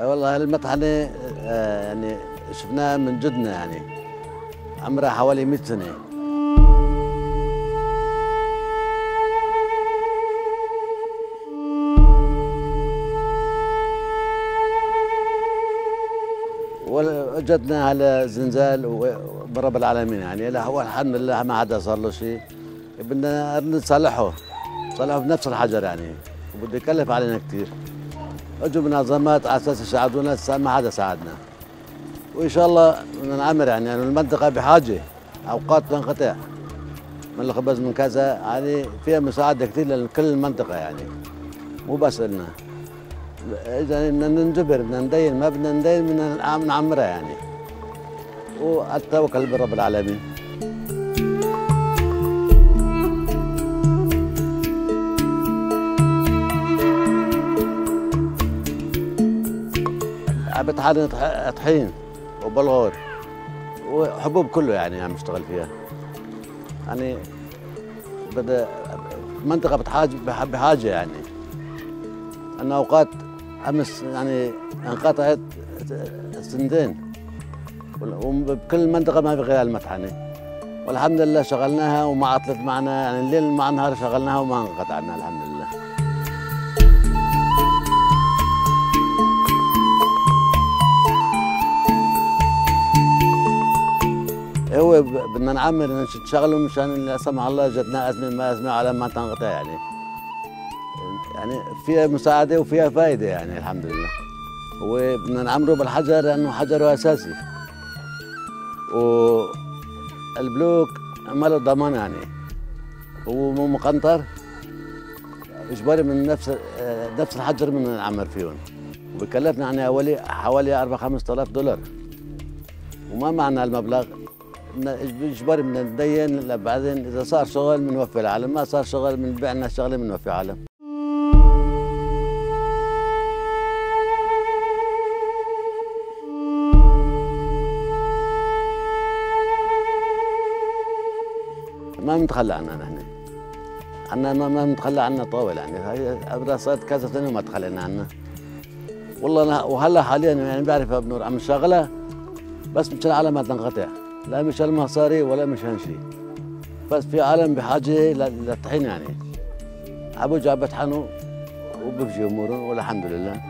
والله المطحنة آه، يعني شفناها من جدنا يعني عمرها حوالي 100 سنة. وجدنا على زنزال ورب العالمين يعني لا هو الحمد لله ما حدا صار له شيء. بدنا نصلحه نصلحه بنفس الحجر يعني وبده يكلف علينا كثير اجوا منظمات على أساس يساعدونا ما حدا ساعدنا. وإن شاء الله بدنا نعمر يعني, يعني المنطقة بحاجة أوقات تنقطع. من الخبز من كذا يعني فيها مساعدة كثير لكل المنطقة يعني. مو بس لنا. إذا بدنا ننجبر بدنا ندين ما بدنا ندين بدنا نعمرها يعني. والتوكل برب العالمين. بتحضن طحين وبلغور وحبوب كله يعني عم اشتغل فيها. يعني بدا منطقة بتحاج بحاجة يعني. أن أوقات أمس يعني انقطعت سنتين. وبكل منطقة ما في غير المطحنة والحمد لله شغلناها وما عطلت معنا. يعني الليل مع النهار شغلناها وما انقطعنا الحمد لله. بدنا نعمر نشتغلوا مشان لا سمح الله جتنا أزمة ما أزمة على ما تنقطع يعني. يعني فيها مساعدة وفيها فائده يعني الحمد لله. وبدنا نعمره بالحجر لأنه حجره أساسي. والبلوك ما له ضمان يعني. هو مقنطر. إجباري من نفس نفس الحجر من نعمر فيهم. وبكلفنا يعني حوالي حوالي 4 5000 دولار. وما معنا المبلغ. اجباري بدنا ندين بعدين إذا صار شغل بنوفي العالم ما صار شغل بنبيع لنا شغلة بنوفي عالم ما بنتخلى عنها نحن. عنا ما بنتخلى عنها طاول يعني. هي ابدا صارت كذا سنة وما تخلينا عنها. والله وهلا حاليا يعني بعرف أبو نور عم نشغلها بس مشان العالم ما تنقطع. لا مشان مصاري ولا مشان شيء بس في عالم بحاجة للطحين يعني. أبو جاب بطحنوا وبفجي امورهم والحمد لله.